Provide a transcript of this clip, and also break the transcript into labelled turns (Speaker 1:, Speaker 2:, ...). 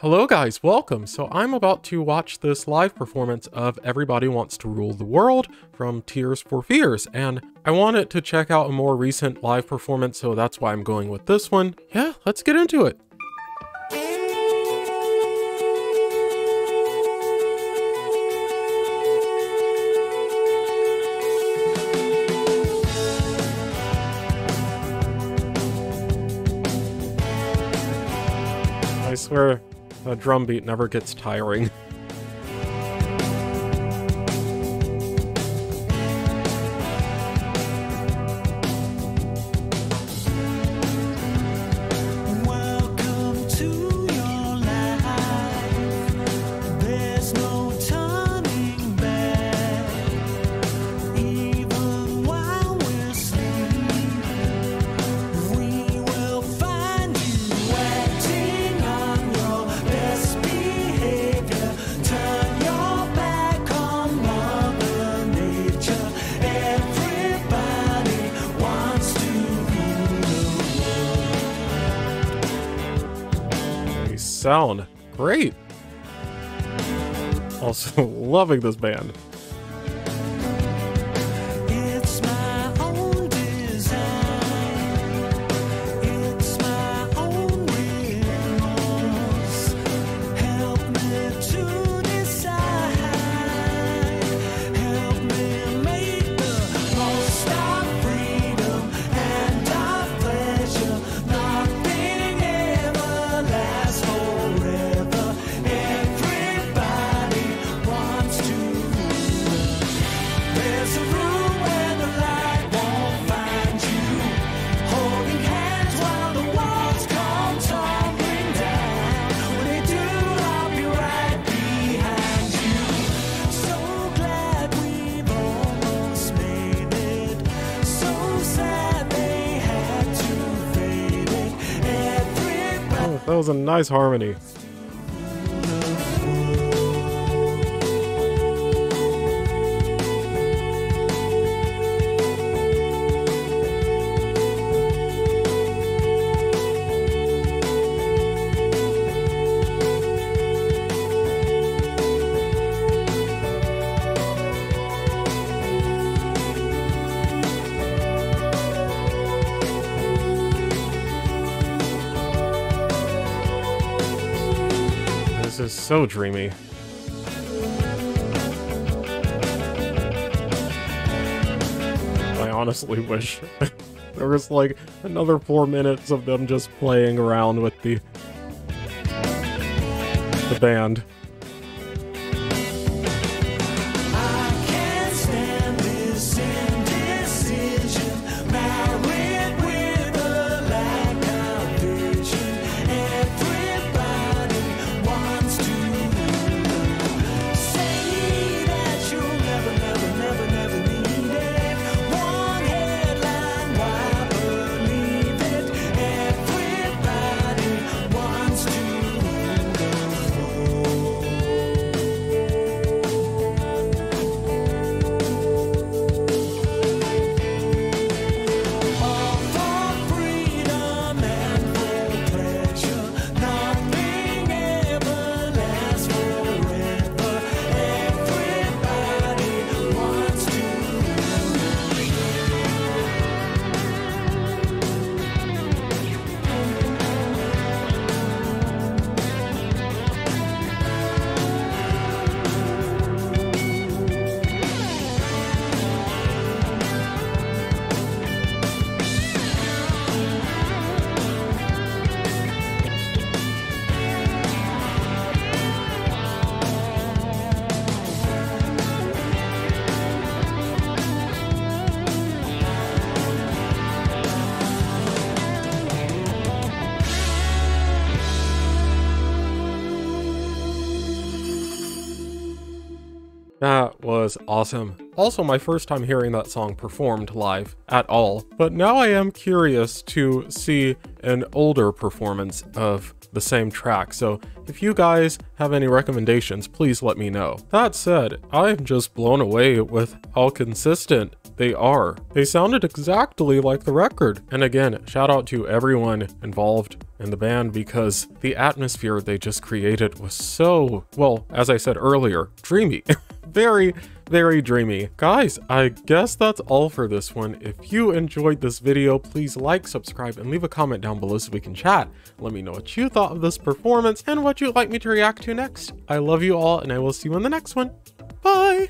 Speaker 1: Hello guys, welcome. So I'm about to watch this live performance of Everybody Wants to Rule the World from Tears for Fears, and I wanted to check out a more recent live performance, so that's why I'm going with this one. Yeah, let's get into it. I swear, a drum beat never gets tiring. sound great. Also, loving this band. That was a nice harmony. Is so dreamy. I honestly wish there was like another four minutes of them just playing around with the the band. That was awesome.
Speaker 2: Also, my first time hearing that song performed live at all. But now I am curious to see an older performance of the same track. So if you guys have any recommendations, please let me know. That said, I'm just blown away with how consistent they are. They sounded exactly like the record. And again, shout out to everyone involved in the band because the atmosphere they just created was so, well, as I said earlier, dreamy. very, very dreamy. Guys, I guess that's all for this one. If you enjoyed this video, please like, subscribe, and leave a comment down below so we can chat. Let me know what you thought of this performance and what you'd like me to react to next. I love you all, and I will see you in the next one. Bye!